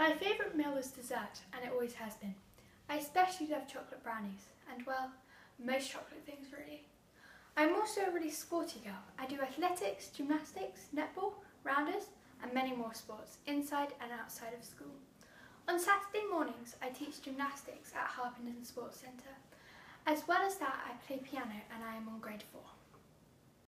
My favourite meal is dessert, and it always has been. I especially love chocolate brownies, and well, most chocolate things really. I'm also a really sporty girl. I do athletics, gymnastics, netball, rounders, and many more sports, inside and outside of school. On Saturday mornings, I teach gymnastics at Harpenden Sports Centre. As well as that, I play piano and I am on grade